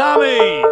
Tommy!